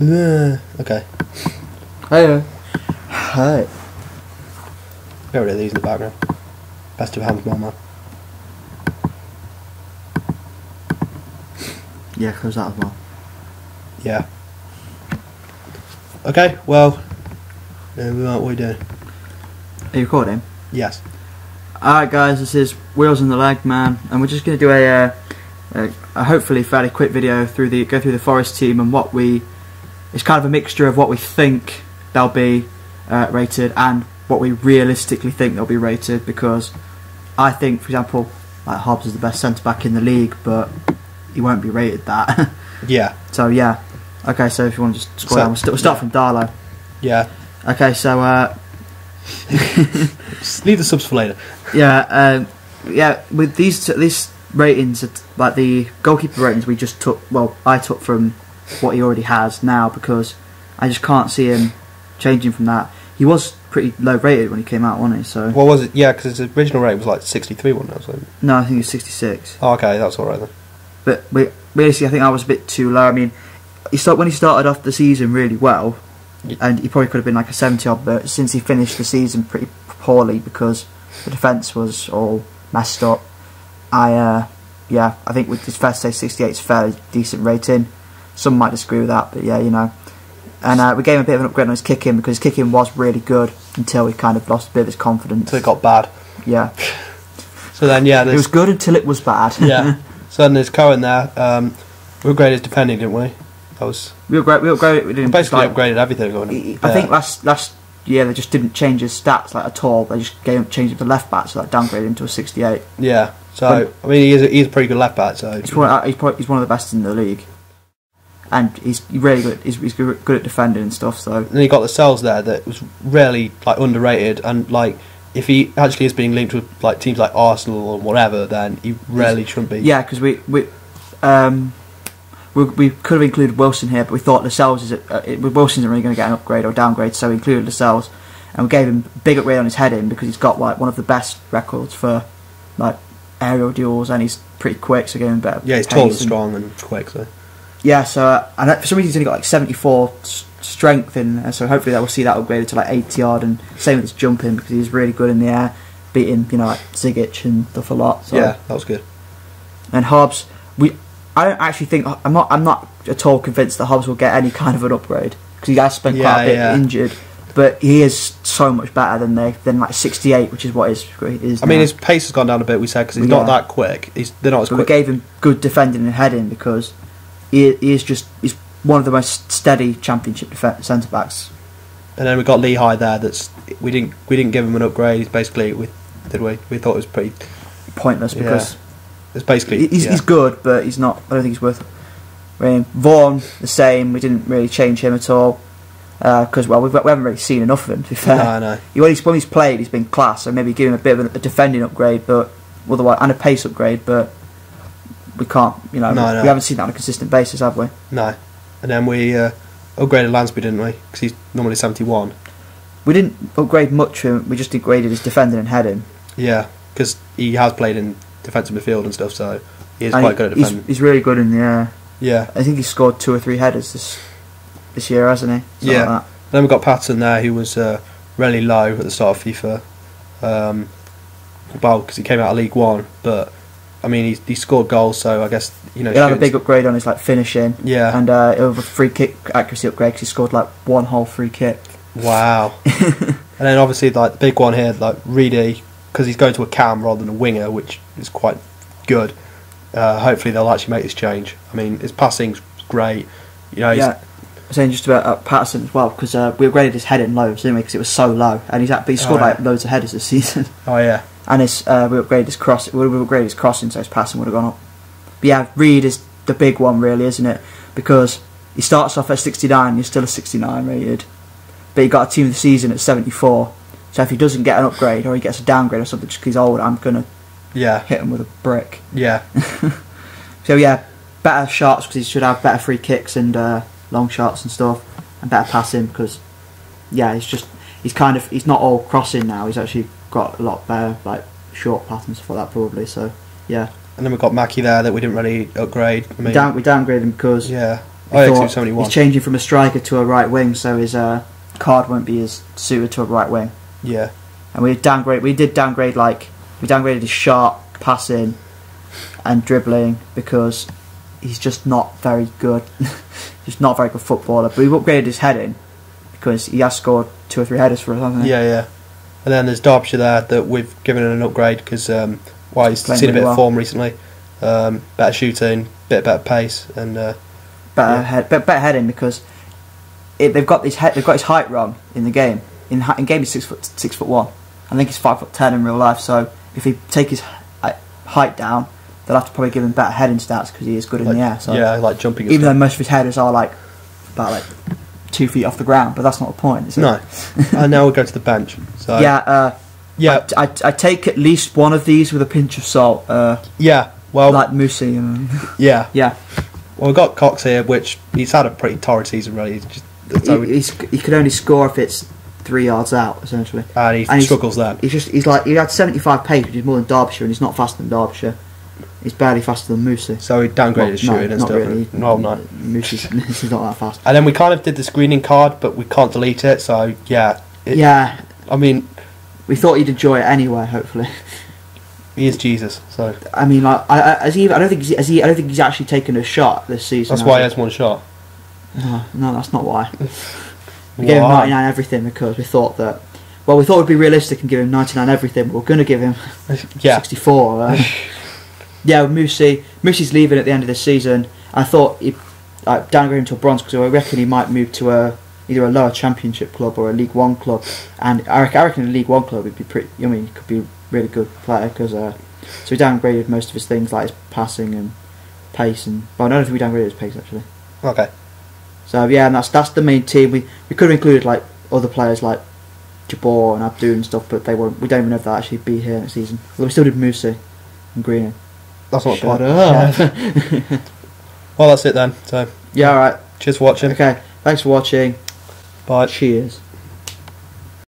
Okay. Hey. Hi. Get rid of these in the background. Best of hands, man. Yeah, close that as well. Yeah. Okay, well, uh, what are we doing? Are you recording? Yes. Alright guys, this is Wheels in the Legman, and we're just going to do a, uh, a, a hopefully fairly quick video through the go through the Forest team and what we. It's kind of a mixture of what we think they'll be uh, rated and what we realistically think they'll be rated. Because I think, for example, like Hobbs is the best centre back in the league, but he won't be rated that. Yeah. so yeah. Okay, so if you want to just scroll So- down, we'll, st- we'll start from Darlow. Yeah. Okay, so uh, leave the subs for later. Yeah, um, yeah. With these these ratings, like the goalkeeper ratings, we just took. Well, I took from what he already has now because I just can't see him changing from that. He was pretty low rated when he came out, wasn't he? So What was it? Yeah, because his original rate was like 63 one now. So. no, I think he's sixty six. Oh, okay, that's alright then. But we, basically, I think I was a bit too low. I mean, he start when he started off the season really well, Yeah. and he probably could have been like a seventy odd. But since he finished the season pretty poorly because the defence was all messed up, I uh, yeah, I think with his first say sixty eight is a fairly decent rating. Some might disagree with that, but yeah, you know. And uh, we gave him a bit of an upgrade on his kicking because his kicking was really good until he kind of lost a bit of his confidence. Until it got bad. Yeah, So then, yeah, it was good until it was bad. yeah. So then there's Cohen there. Um, we upgraded his defending, didn't we? That was we upgraded. We upgraded. We we didn't basically like- upgraded everything. Going. I think last last year they just didn't change his stats like at all. They just gave him changed him to left back, so that downgraded him to a 68. Yeah. So I mean, he is a, he's a pretty good left back. So He's one, he's, probably, he's one of the best in the league, and he's really good. He's, he's good good at defending and stuff. So then he got Lascelles there that was really like underrated and like if he actually is being linked with like teams like Arsenal or whatever, then he really shouldn't be. yeah, because we we um. We, we could have included Wilson here, but we thought Lascelles is uh, it, Wilson's not really going to get an upgrade or downgrade, so we included Lascelles, and we gave him big upgrade on his heading because he's got like one of the best records for like aerial duels, and he's pretty quick, so gave him better. Yeah, he's tall and pace strong and quick. So Yeah, so uh, and for some reason he's only got like 74 s- strength in, uh, so hopefully that will see that upgraded to like 80 odd, and same with his jumping because he's really good in the air, beating you know like Zigic and stuff a lot. So. yeah, that was good. And Hobbs, we I don't actually think I'm not I'm not at all convinced that Hobbs will get any kind of an upgrade because he has spent quite a bit yeah. injured, but he is so much better than they than like 68, which is what his is. I mean, his pace has gone down a bit. We said because he's Yeah. not that quick. He's they're not as but we gave him good defending and heading because he, he is just he's one of the most steady championship centre backs. And then we got Lichaj there. That's we didn't we didn't give him an upgrade. He's basically we did we we thought it was pretty. Pointless Yeah. because It's basically he's, yeah. he's good, but he's not. I don't think he's worth. I mean, um, Vaughan the same. We didn't really change him at all uh, because well we've, we haven't really seen enough of him. To be fair, No, no. He- when he's when he's played, he's been class. So maybe give him a bit of a, a defending upgrade, but otherwise and a pace upgrade. But we can't, you know, No, we haven't seen that on a consistent basis, have we? No. And then we uh, upgraded Lansbury, didn't we? Because he's normally 71. We didn't upgrade much. From, we just upgraded his defending and heading. Yeah, because he has played in defensive midfield and stuff, so he is And quite good at he's, defending. he's really good in the air. Yeah. I think he's scored two or three headers this this year, hasn't he? Something Yeah. like. Then we've got Paterson there, who was uh, really low at the start of FIFA. Um, well, because he came out of League One, but I mean, he, he scored goals, so I guess you know. He'll have a big upgrade on his like finishing. Yeah. And uh, he'll have a free kick accuracy upgrade because he scored like one whole free kick. Wow. and then obviously like the big one here, like Reedy, because he's going to a cam rather than a winger, which is quite good. Uh, hopefully they'll actually make this change. I mean, his passing's great. You know, he's, yeah. Saying just about uh, Paterson as well because uh, we upgraded his heading loads, didn't we? Because it was so low, and he's at, but he scored Oh, yeah. like loads of headers this season. oh yeah, and his uh, we upgraded his cross. We upgraded his crossing, so his passing would have gone up. But yeah, Reid is the big one, really, isn't it? Because he starts off at 69, he's still a 69 rated, but he got a team of the season at 74. So if he doesn't get an upgrade or he gets a downgrade or something just 'cause he's old, I'm gonna yeah, hit him with a brick. yeah, So yeah, better shots because he should have better free kicks and uh, long shots and stuff, and better passing because yeah, he's just he's kind of he's not all crossing now. He's actually got a lot better like short patterns for that probably. So yeah, and then we've got Mackie there that we didn't really upgrade. I we, down, we downgraded him because yeah, Oh, yeah, 'cause he thought was 71. he's changing from a striker to a right wing, so his uh, card won't be as suited to a right wing. Yeah. And we downgrade. We did downgrade like we downgraded his shot, passing, and dribbling because he's just not very good. he's not a very good footballer. But we've upgraded his heading because he has scored two or three headers for us, hasn't he? Yeah, yeah. And then there's Derbyshire there that we've given an upgrade because um, well, he's seen a bit really of well. form recently. Um, better shooting, bit better pace, and uh, better Yeah. head, better, better heading because it, they've got his head, they've got his height wrong in the game. In, in game, he's six foot six foot one. I think he's five foot ten in real life. So if they take his height down, they'll have to probably give him better heading stats because he is good in like, the air. So yeah, like jumping. even though most of his headers are like about like two feet off the ground, but that's not the point. Is it? no. and now we go to the bench. So Yeah, uh, yeah, I, I, I take at least one of these with a pinch of salt, uh, yeah. Well, like Moussi. And, yeah. yeah, Well, we've got Cox here, which he's had a pretty torrid season, really. He's just, so he, he's, he could only score if it's three yards out, essentially. and he and struggles there. He's just he's like he had 75 pace, which is more than Derbyshire, and he's not faster than Derbyshire. He's barely faster than Moussi. So he downgraded his no, shooting and not stuff. really. No, no. Moussi's, Moussi's not that fast. And then we kind of did the screening card, but we can't delete it. So yeah, it, yeah, I mean, we thought he'd enjoy it anyway. Hopefully, he is Jesus. So I mean, like, I, I, he? I don't think he's, has he. I don't think he's actually taken a shot this season. that's why he has one shot. No, no, that's not why. We gave him 99 everything because we thought that. Well, we thought we'd be realistic and give him 99 everything, but we're going to give him Yeah, 64. Uh, yeah, Moussi. Moussi's leaving at the end of the season. I thought he'd like, downgrade him to a bronze because I reckon he might move to a either a lower championship club or a League One club. And I reckon, I reckon a League One club would be pretty. I mean, he could be a really good player because uh, so he downgraded most of his things like his passing and pace and. Well, I don't know if we downgraded his pace actually. okay. So yeah, and that's that's the main team. We we could have included like other players like Jabor and Abdul and stuff, but they won't. We don't even know if they'll actually be here next season. Well, we still did Moussi and Greening. That's not Shut up. Well, that's it then. So yeah, all right. cheers for watching. Okay. Thanks for watching. Bye. Cheers.